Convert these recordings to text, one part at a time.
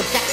the back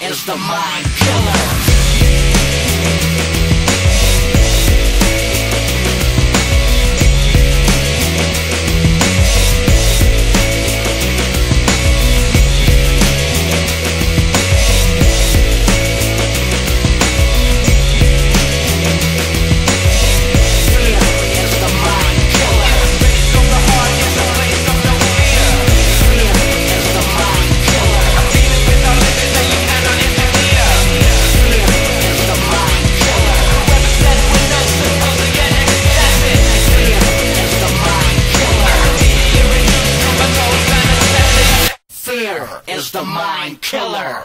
is the mind killer. The mind killer.